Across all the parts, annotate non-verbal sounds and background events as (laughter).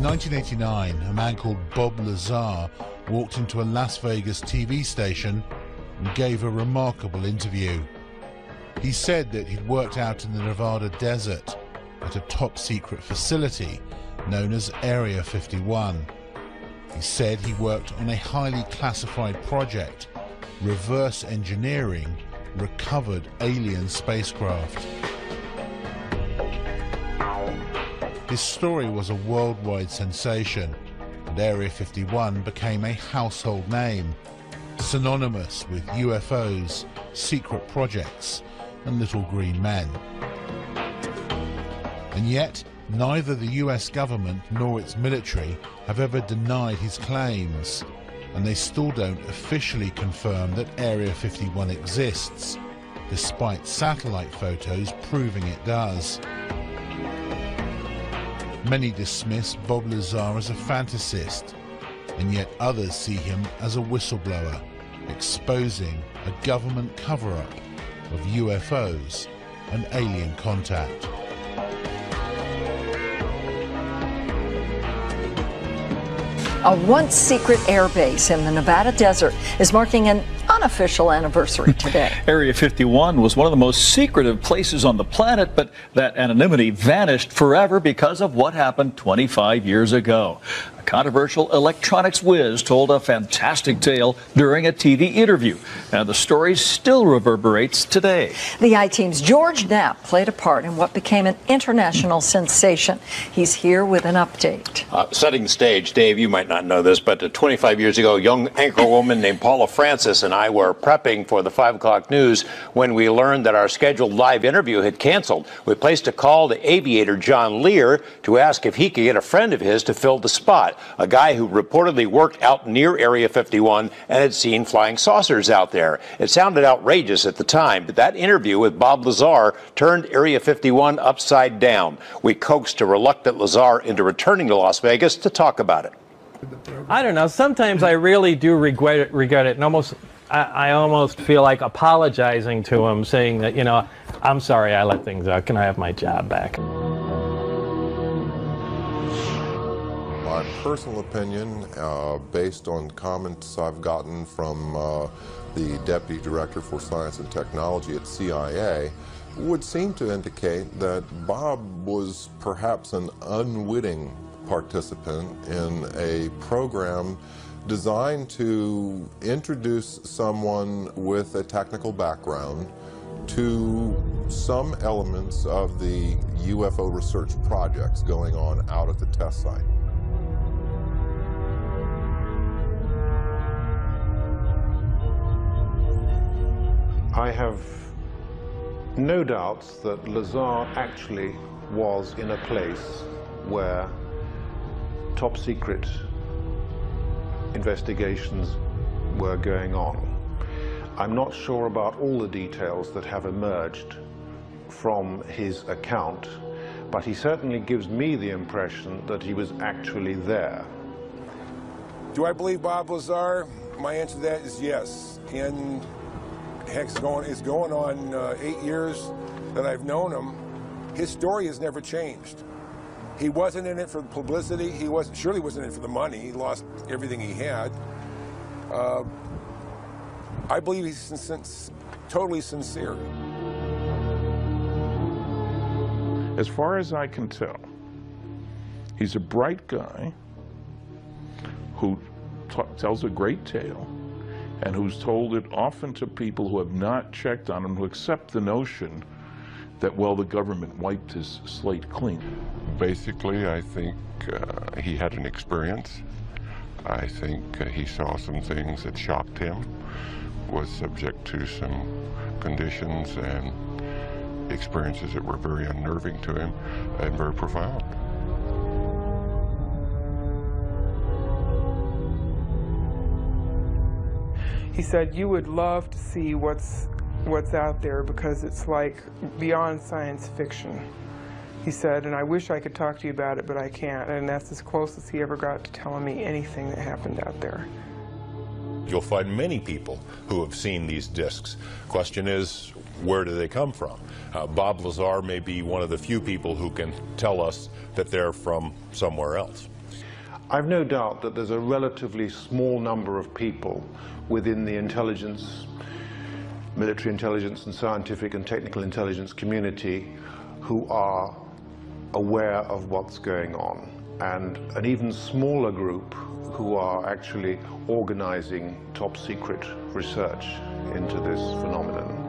In 1989, a man called Bob Lazar walked into a Las Vegas TV station and gave a remarkable interview. He said that he'd worked out in the Nevada desert at a top secret facility known as Area 51. He said he worked on a highly classified project, reverse engineering recovered alien spacecraft. His story was a worldwide sensation, and Area 51 became a household name, synonymous with UFOs, secret projects, and little green men. And yet, neither the US government nor its military have ever denied his claims, and they still don't officially confirm that Area 51 exists, despite satellite photos proving it does. Many dismiss Bob Lazar as a fantasist, and yet others see him as a whistleblower, exposing a government cover-up of UFOs and alien contact. A once secret airbase in the Nevada desert is marking an unofficial anniversary today. (laughs) Area 51 was one of the most secretive places on the planet, but that anonymity vanished forever because of what happened 25 years ago. A controversial electronics whiz told a fantastic tale during a TV interview, and the story still reverberates today. The I Team's George Knapp played a part in what became an international sensation. He's here with an update. Uh, setting the stage, Dave, you might not know this, but uh, 25 years ago, a young anchor woman named Paula Francis and I were prepping for the 5 o'clock news when we learned that our scheduled live interview had canceled. We placed a call to aviator John Lear to ask if he could get a friend of his to fill the spot, a guy who reportedly worked out near Area 51 and had seen flying saucers out there. It sounded outrageous at the time, but that interview with Bob Lazar turned Area 51 upside down. We coaxed a reluctant Lazar into returning to Las Vegas to talk about it. I don't know. Sometimes I really do regret it, regret it and almost I, almost feel like apologizing to him, saying that, you know, I'm sorry I let things out. Can I have my job back? My personal opinion, uh, based on comments I've gotten from uh, the Deputy Director for Science and Technology at CIA, would seem to indicate that Bob was perhaps an unwitting participant in a program designed to introduce someone with a technical background to some elements of the UFO research projects going on out at the test site. I have no doubts that Lazar actually was in a place where top secret investigations were going on. I'm not sure about all the details that have emerged from his account, but he certainly gives me the impression that he was actually there. Do I believe Bob Lazar? My answer to that is yes. And heck, it's going, it's going on uh, eight years that I've known him. His story has never changed. He wasn't in it for the publicity. He wasn't surely wasn't in it for the money. He lost everything he had. Uh, I believe he's sin totally sincere. As far as I can tell, he's a bright guy who tells a great tale and who's told it often to people who have not checked on him, who accept the notion that, well, the government wiped his slate clean. Basically, I think uh, he had an experience. I think uh, he saw some things that shocked him, was subject to some conditions and experiences that were very unnerving to him and very profound. He said, you would love to see what's what's out there because it's like beyond science fiction. He said, and I wish I could talk to you about it, but I can't. And that's as close as he ever got to telling me anything that happened out there. You'll find many people who have seen these discs. Question is, where do they come from? Uh, Bob Lazar may be one of the few people who can tell us that they're from somewhere else. I've no doubt that there's a relatively small number of people within the intelligence, military intelligence and scientific and technical intelligence community who are aware of what's going on and an even smaller group who are actually organizing top secret research into this phenomenon.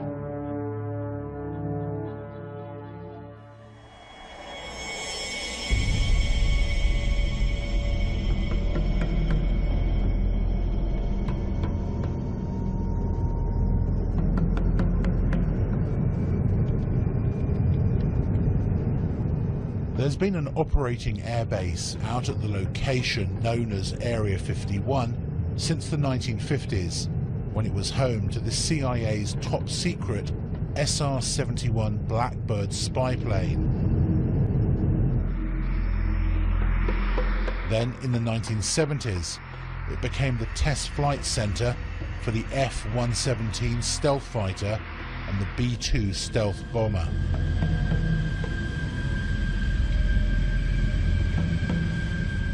There's been an operating airbase out at the location known as Area 51 since the 1950s, when it was home to the CIA's top secret SR-71 Blackbird spy plane. Then in the 1970s, it became the test flight center for the F-117 stealth fighter and the B-2 stealth bomber.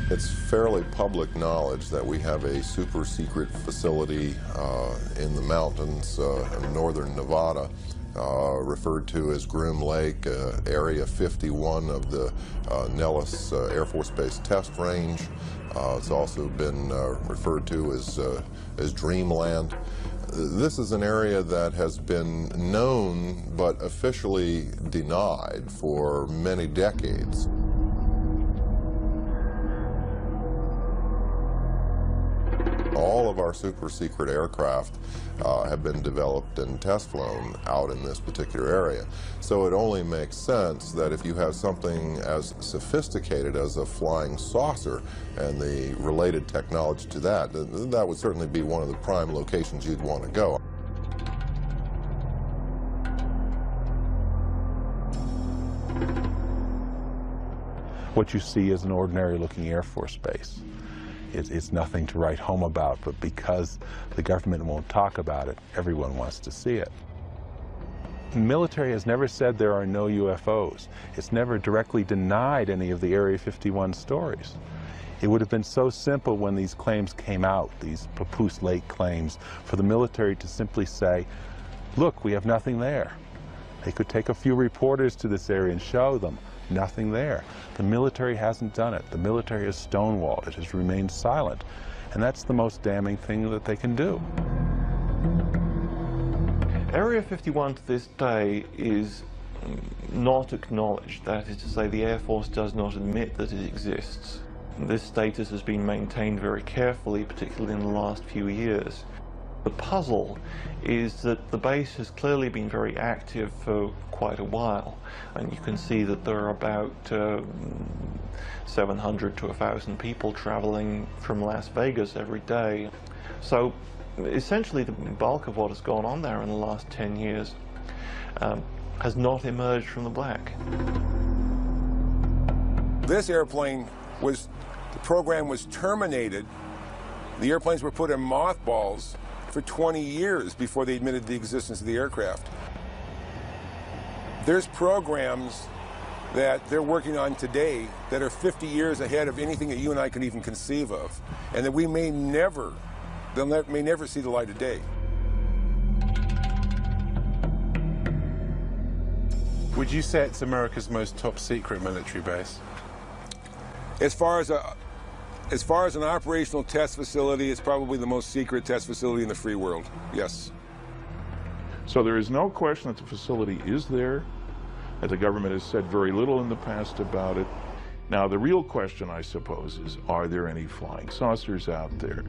It's fairly public knowledge that we have a super secret facility uh, in the mountains uh, in northern Nevada, uh, referred to as Groom Lake, uh, Area 51 of the uh, Nellis uh, Air Force Base Test Range. it's also been referred to as, as Dreamland. This is an area that has been known but officially denied for many decades. Our super secret aircraft uh, have been developed and test flown out in this particular area. So it only makes sense that if you have something as sophisticated as a flying saucer and the related technology to that, that would certainly be one of the prime locations you'd want to go. What you see is an ordinary looking Air Force base. It's, it's nothing to write home about, but because the government won't talk about it, everyone wants to see it. The military has never said there are no UFOs. It's never directly denied any of the Area 51 stories. It would have been so simple when these claims came out, these Papoose Lake claims, for the military to simply say, look, we have nothing there. They could take a few reporters to this area and show them nothing there. The military hasn't done it. The military has stonewalled. It has remained silent. And that's the most damning thing that they can do. Area 51 to this day is not acknowledged. That is to say, the Air Force does not admit that it exists. This status has been maintained very carefully, particularly in the last few years. The puzzle is that the base has clearly been very active for quite a while, and you can see that there are about uh, 700 to 1,000 people traveling from Las Vegas every day. So essentially the bulk of what has gone on there in the last 10 years um, has not emerged from the black. This airplane was, the program was terminated. The airplanes were put in mothballs for 20 years before they admitted the existence of the aircraft. There's programs that they're working on today that are 50 years ahead of anything that you and I can even conceive of, and that we may never, they may never see the light of day. Would you say it's America's most top secret military base? As far as a, as far as an operational test facility, it's probably the most secret test facility in the free world. Yes. So there is no question that the facility is there, that the government has said very little in the past about it. Now, the real question, I suppose, is are there any flying saucers out there?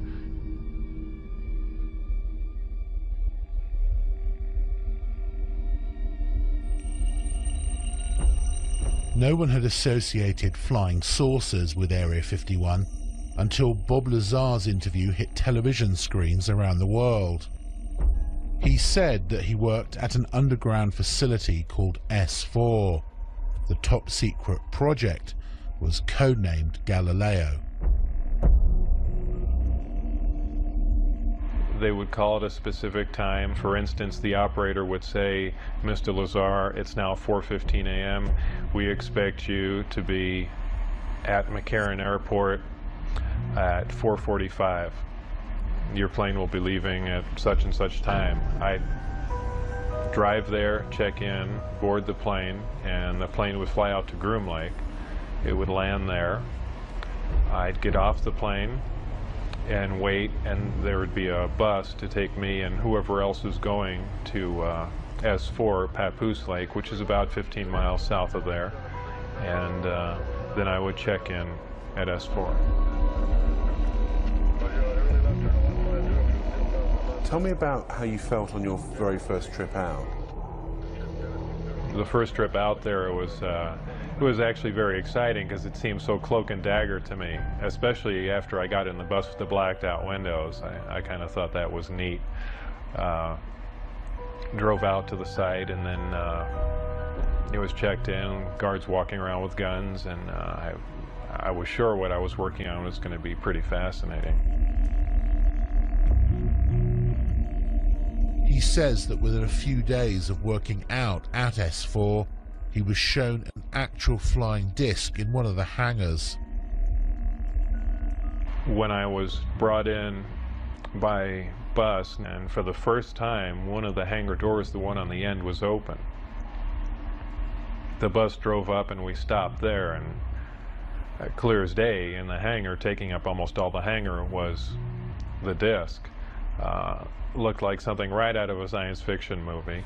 No one had associated flying saucers with Area 51 until Bob Lazar's interview hit television screens around the world. He said that he worked at an underground facility called S4. The top secret project was codenamed Galileo. they would call at a specific time. For instance, the operator would say, Mr. Lazar, it's now 4.15 a.m. We expect you to be at McCarran Airport at 4:45. Your plane will be leaving at such and such time. I drive there, check in, board the plane, and the plane would fly out to Groom Lake. It would land there. I'd get off the plane and wait, and there would be a bus to take me and whoever else is going to uh, S4 Papoose Lake, which is about 15 miles south of there. And uh, then I would check in at S4. Tell me about how you felt on your very first trip out. The first trip out there was uh, it was actually very exciting because it seemed so cloak and dagger to me, especially after I got in the bus with the blacked out windows. I, I kind of thought that was neat. Uh, drove out to the site and then uh, it was checked in, guards walking around with guns, and uh, I, I was sure what I was working on was going to be pretty fascinating. He says that within a few days of working out at S4, he was shown an actual flying disc in one of the hangars. When I was brought in by bus, and for the first time, one of the hangar doors, the one on the end, was open. The bus drove up and we stopped there, and uh, clear as day in the hangar, taking up almost all the hangar, was the disc. Uh, looked like something right out of a science fiction movie.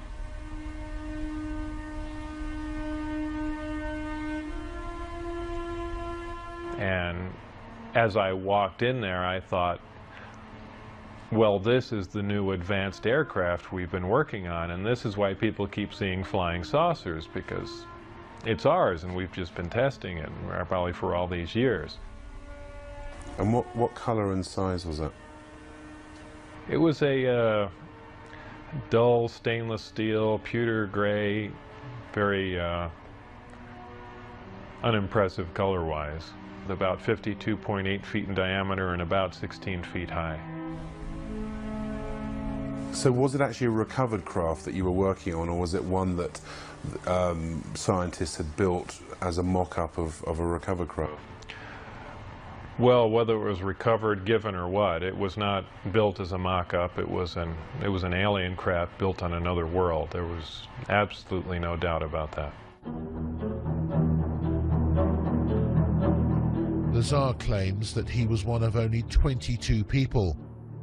And as I walked in there, I thought, well, this is the new advanced aircraft we've been working on, and this is why people keep seeing flying saucers, because it's ours, and we've just been testing it, probably for all these years. And what, what color and size was it? It was a uh, dull stainless steel, pewter gray, very uh, unimpressive color-wise. About 52.8 feet in diameter and about 16 feet high. So was it actually a recovered craft that you were working on, or was it one that um, scientists had built as a mock-up of, of a recovered craft? Well, whether it was recovered, given, or what, it was not built as a mock-up. It was an it was an alien craft built on another world. There was absolutely no doubt about that. Lazar claims that he was one of only 22 people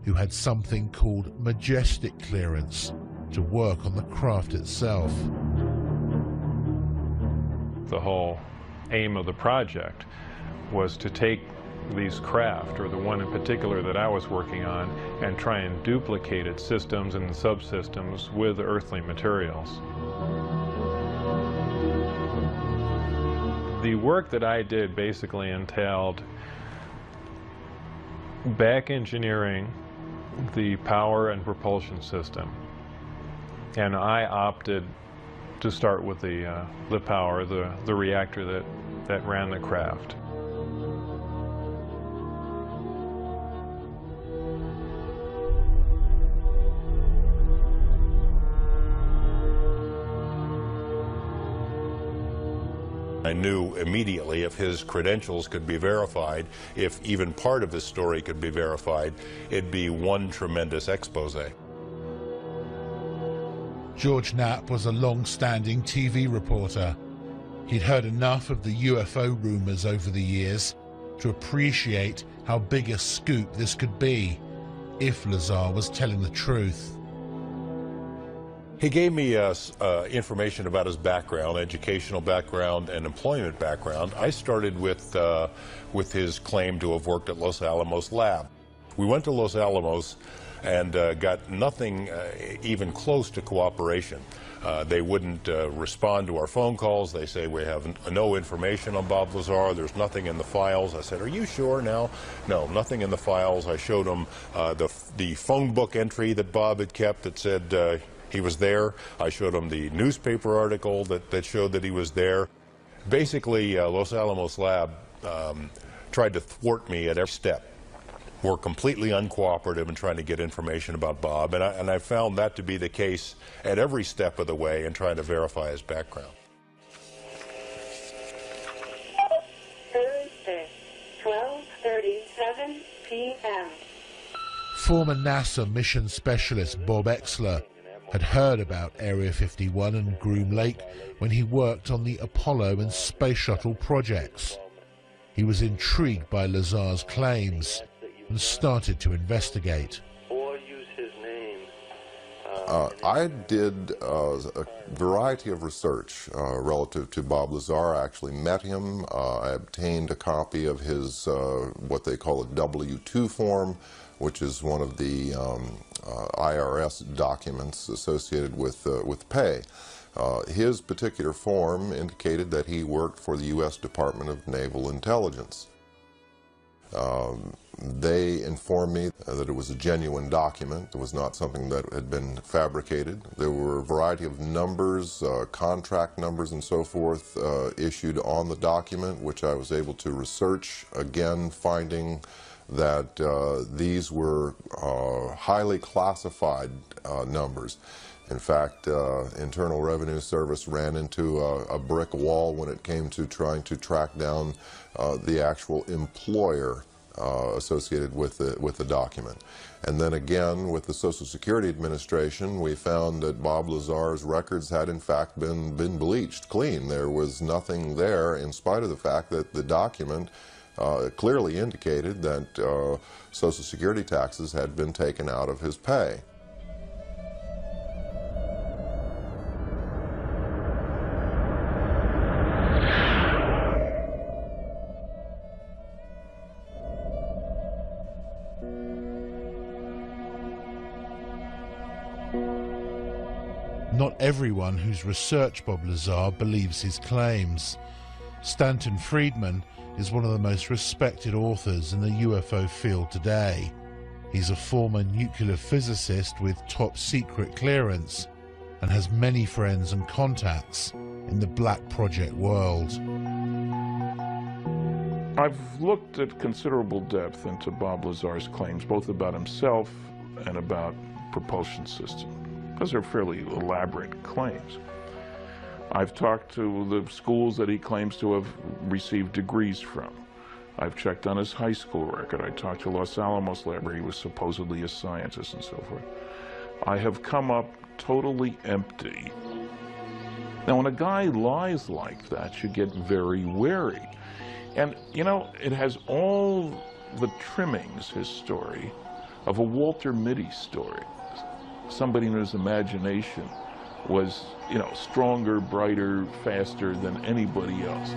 who had something called majestic clearance to work on the craft itself. The whole aim of the project was to take these craft, or the one in particular that I was working on, and try and duplicate its systems and subsystems with earthly materials. The work that I did basically entailed back engineering the power and propulsion system. And I opted to start with the, uh, the power, the, the reactor that, that ran the craft. I knew immediately if his credentials could be verified, if even part of his story could be verified, it'd be one tremendous expose. George Knapp was a long-standing TV reporter. He'd heard enough of the UFO rumors over the years to appreciate how big a scoop this could be if Lazar was telling the truth. He gave me uh, uh, information about his background, educational background, and employment background. I started with, uh, with his claim to have worked at Los Alamos Lab. We went to Los Alamos and uh, got nothing uh, even close to cooperation. Uh, they wouldn't respond to our phone calls. They say, we have no information on Bob Lazar. There's nothing in the files. I said, are you sure now? No, nothing in the files. I showed them the, the phone book entry that Bob had kept that said, he was there. I showed him the newspaper article that, that showed that he was there. Basically, uh, Los Alamos Lab um, tried to thwart me at every step. Were completely uncooperative in trying to get information about Bob, and I, and I found that to be the case at every step of the way in trying to verify his background. Thursday, 12:37 p.m. Former NASA mission specialist Bob Oechsler had heard about Area 51 and Groom Lake when he worked on the Apollo and Space Shuttle projects. He was intrigued by Lazar's claims and started to investigate. Uh, I did uh, a variety of research uh, relative to Bob Lazar. I actually met him. Uh, I obtained a copy of his, uh, what they call a W-2 form, which is one of the um, IRS documents associated with, with pay. his particular form indicated that he worked for the U.S. Department of Naval Intelligence. Um, they informed me that it was a genuine document. It was not something that had been fabricated. There were a variety of numbers, uh, contract numbers and so forth uh, issued on the document, which I was able to research, again finding that uh, these were uh, highly classified uh, numbers. In fact, uh, Internal Revenue Service ran into a, a, brick wall when it came to trying to track down the actual employer uh, associated with the, with the document. And then again, with the Social Security Administration, we found that Bob Lazar's records had in fact been, been bleached clean. There was nothing there in spite of the fact that the document uh, clearly indicated that uh, Social Security taxes had been taken out of his pay. Not everyone who's researched Bob Lazar believes his claims. Stanton Friedman is one of the most respected authors in the UFO field today. He's a former nuclear physicist with top secret clearance and has many friends and contacts in the Black Project world. I've looked at considerable depth into Bob Lazar's claims, both about himself and about propulsion system. Those are fairly elaborate claims. I've talked to the schools that he claims to have received degrees from. I've checked on his high school record. I talked to Los Alamos Lab where he was supposedly a scientist and so forth. I have come up totally empty. Now, when a guy lies like that, you get very wary. And, you know, it has all the trimmings, his story, of a Walter Mitty story somebody in his imagination was, you know, stronger, brighter, faster than anybody else.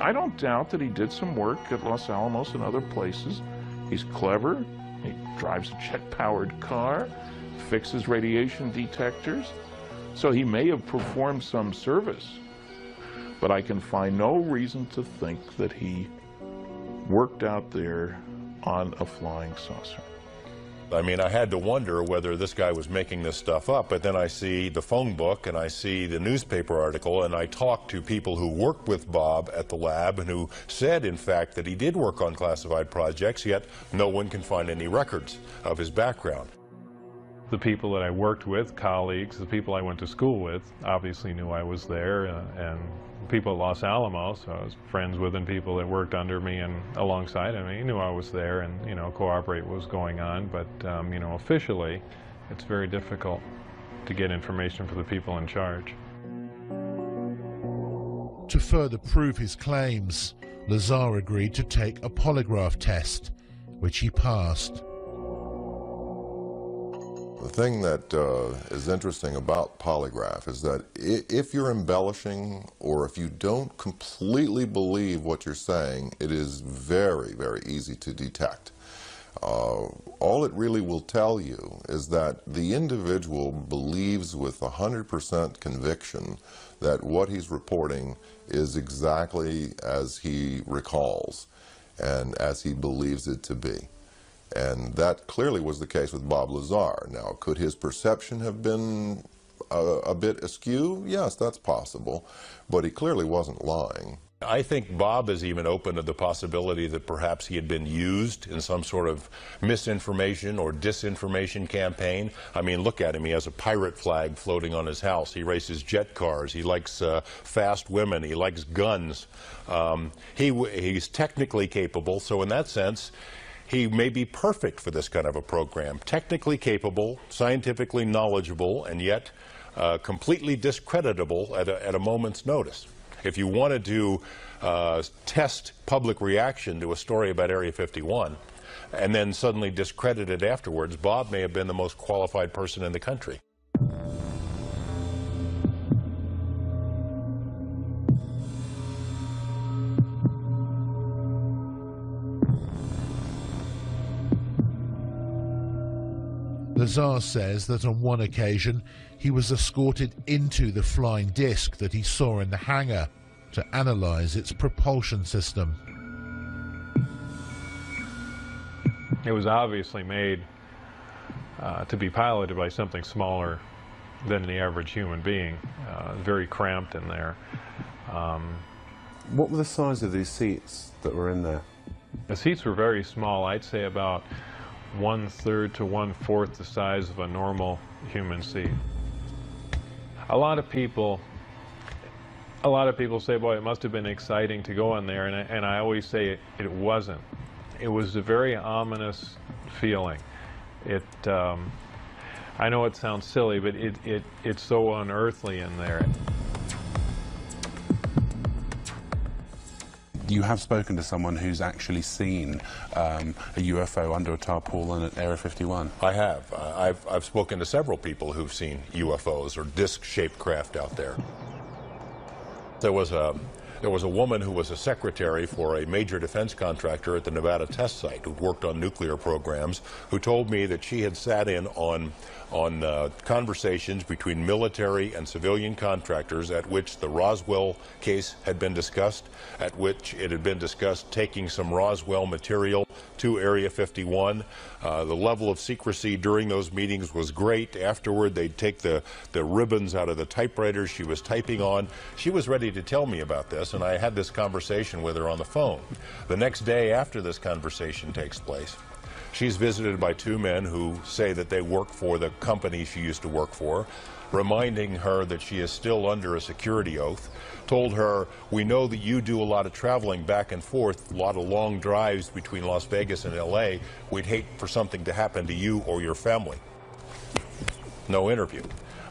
I don't doubt that he did some work at Los Alamos and other places. He's clever. He drives a jet-powered car, fixes radiation detectors. So he may have performed some service. But I can find no reason to think that he worked out there on a flying saucer. I mean, I had to wonder whether this guy was making this stuff up, but then I see the phone book and I see the newspaper article and I talk to people who worked with Bob at the lab and who said, in fact, that he did work on classified projects, yet no one can find any records of his background. The people that I worked with, colleagues, the people I went to school with, obviously knew I was there uh, and people at Los Alamos. I was friends with and people that worked under me and alongside of me knew I was there and, you know, cooperate what was going on. But, um, you know, officially, it's very difficult to get information for the people in charge. To further prove his claims, Lazar agreed to take a polygraph test, which he passed. The thing that uh, is interesting about polygraph is that if you're embellishing or if you don't completely believe what you're saying, it is very, very easy to detect. Uh, all it really will tell you is that the individual believes with 100% conviction that what he's reporting is exactly as he recalls and as he believes it to be. And that clearly was the case with Bob Lazar. Now, could his perception have been a, a bit askew? Yes, that's possible. But he clearly wasn't lying. I think Bob is even open to the possibility that perhaps he had been used in some sort of misinformation or disinformation campaign. I mean, look at him. He has a pirate flag floating on his house. He races jet cars. He likes uh, fast women. He likes guns. Um, he, he's technically capable, so in that sense, he may be perfect for this kind of a program. Technically capable, scientifically knowledgeable, and yet uh, completely discreditable at a, at a moment's notice. If you wanted to uh, test public reaction to a story about Area 51 and then suddenly discredit it afterwards, Bob may have been the most qualified person in the country. Lazar says that on one occasion he was escorted into the flying disc that he saw in the hangar to analyze its propulsion system. It was obviously made uh, to be piloted by something smaller than the average human being, uh, very cramped in there. Um, what were the size of these seats that were in there? The seats were very small. I'd say about one third to one fourth the size of a normal human seat. A lot of people, a lot of people say, boy, it must have been exciting to go in there, and I, and I always say it, it wasn't. It was a very ominous feeling. It, um, I know it sounds silly, but it, it, it's so unearthly in there. You have spoken to someone who's actually seen um, a UFO under a tarpaulin at Area 51. I have. Uh, I've, I've spoken to several people who've seen UFOs or disc-shaped craft out there. There was a there was a woman who was a secretary for a major defense contractor at the Nevada test site who worked on nuclear programs who told me that she had sat in on on uh, conversations between military and civilian contractors at which the Roswell case had been discussed, at which it had been discussed taking some Roswell material to Area 51. Uh, the level of secrecy during those meetings was great. Afterward, they'd take the, the ribbons out of the typewriters she was typing on. She was ready to tell me about this, and I had this conversation with her on the phone. The next day after this conversation takes place, She's visited by two men who say that they work for the company she used to work for, reminding her that she is still under a security oath, told her, we know that you do a lot of traveling back and forth, a lot of long drives between Las Vegas and LA. We'd hate for something to happen to you or your family. No interview.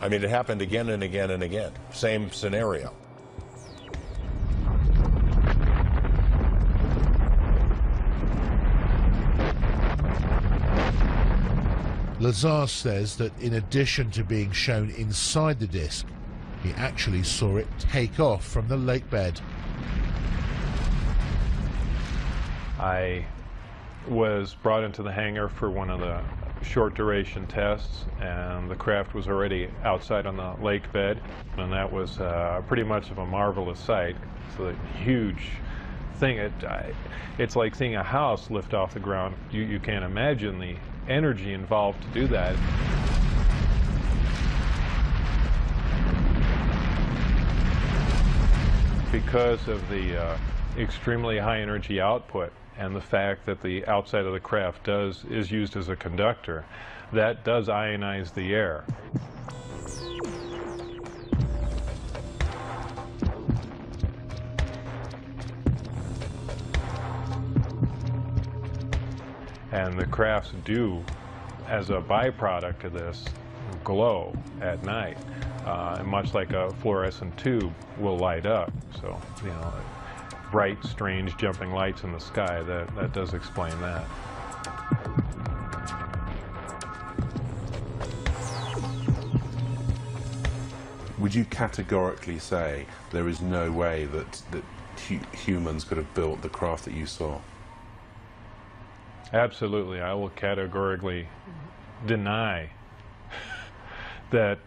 I mean, it happened again and again and again. Same scenario. Lazar says that in addition to being shown inside the disc, he actually saw it take off from the lake bed. I was brought into the hangar for one of the short duration tests and the craft was already outside on the lake bed and that was uh, pretty much of a marvelous sight. It's a huge thing. It, I, it's like seeing a house lift off the ground. You, you can't imagine the energy involved to do that. Because of the uh, extremely high energy output and the fact that the outside of the craft does is used as a conductor, that does ionize the air. And the crafts do, as a byproduct of this, glow at night, uh, much like a fluorescent tube will light up. So, you know, bright, strange jumping lights in the sky, that, that does explain that. Would you categorically say there is no way that, that humans could have built the craft that you saw? Absolutely. I will categorically deny (laughs) that,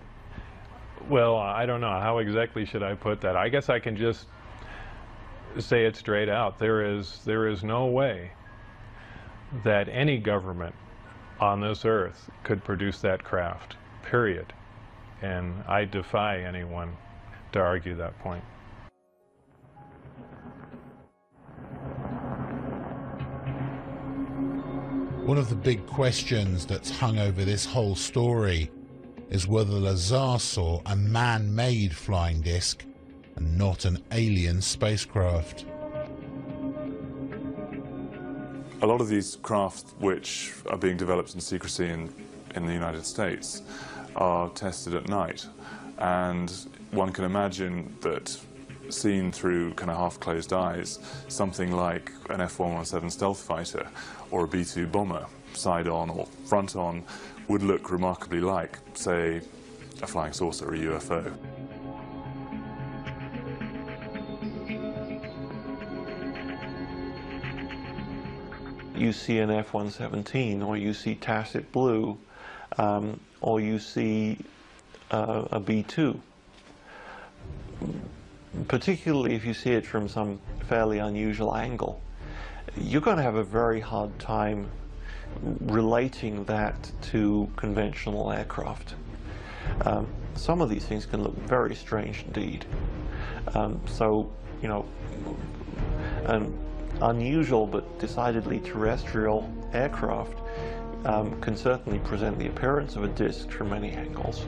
well, I don't know. How exactly should I put that? I guess I can just say it straight out. There is, there is no way that any government on this earth could produce that craft, period. And I defy anyone to argue that point. One of the big questions that's hung over this whole story is whether Lazar saw a man-made flying disc and not an alien spacecraft. A lot of these craft which are being developed in secrecy in, in the United States are tested at night. And one can imagine that seen through kind of half-closed eyes, something like an F-117 stealth fighter or a B-2 bomber, side-on or front-on, would look remarkably like, say, a flying saucer or a UFO. You see an F-117 or you see Tacit Blue um, or you see uh, a B-2 particularly if you see it from some fairly unusual angle, you're going to have a very hard time relating that to conventional aircraft. Um, some of these things can look very strange indeed. Um, so, you know, an unusual but decidedly terrestrial aircraft um, can certainly present the appearance of a disk from many angles.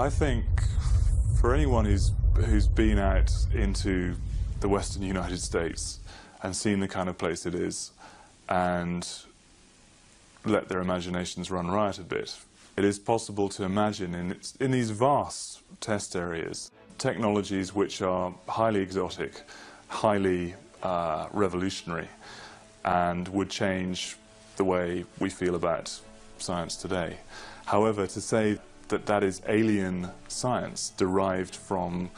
I think for anyone who's who's been out into the western United States and seen the kind of place it is and let their imaginations run riot a bit, it is possible to imagine in, in these vast test areas technologies which are highly exotic, highly uh, revolutionary, and would change the way we feel about science today. However, to say that that is alien science derived from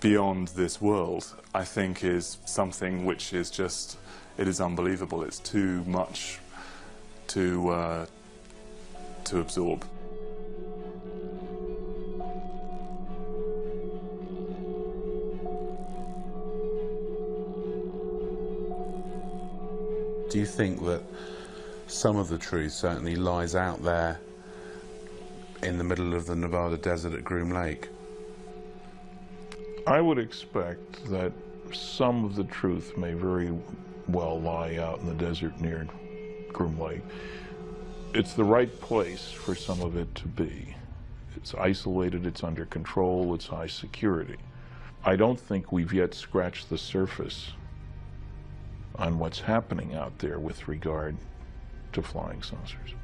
beyond this world, I think is something which is just, it is unbelievable. It's too much to, uh, to absorb. Do you think that some of the truth certainly lies out there in the middle of the Nevada desert at Groom Lake? I would expect that some of the truth may very well lie out in the desert near Groom Lake. It's the right place for some of it to be. It's isolated, it's under control, it's high security. I don't think we've yet scratched the surface on what's happening out there with regard to flying saucers.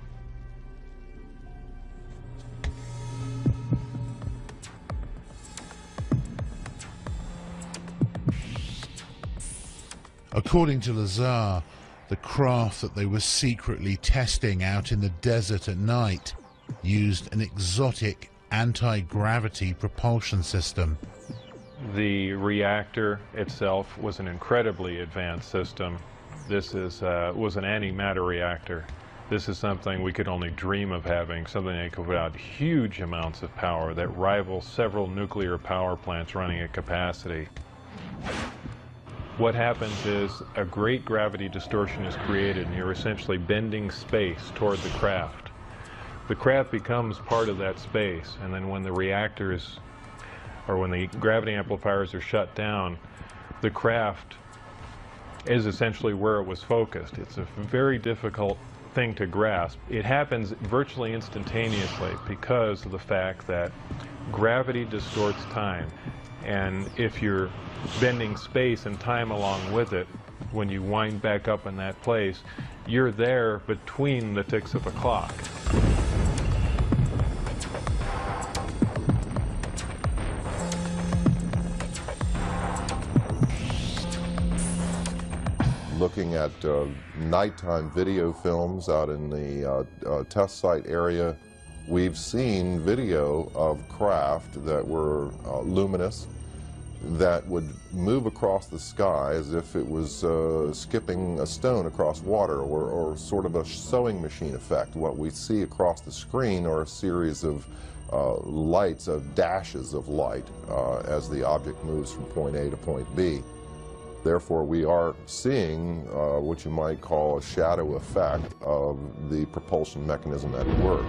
According to Lazar, the craft that they were secretly testing out in the desert at night used an exotic anti-gravity propulsion system. The reactor itself was an incredibly advanced system. This is, uh, was an antimatter reactor. This is something we could only dream of having, something that could put out huge amounts of power that rival several nuclear power plants running at capacity. What happens is a great gravity distortion is created and you're essentially bending space toward the craft. The craft becomes part of that space and then when the reactors or when the gravity amplifiers are shut down, the craft is essentially where it was focused. It's a very difficult thing to grasp. It happens virtually instantaneously because of the fact that gravity distorts time. And if you're bending space and time along with it, when you wind back up in that place, you're there between the ticks of a clock. Looking at uh, nighttime video films out in the uh, uh, test site area We've seen video of craft that were uh, luminous, that would move across the sky as if it was uh, skipping a stone across water or, or, sort of a sewing machine effect. What we see across the screen are a series of uh, lights, of dashes of light uh, as the object moves from point A to point B. Therefore, we are seeing uh, what you might call a shadow effect of the propulsion mechanism at work.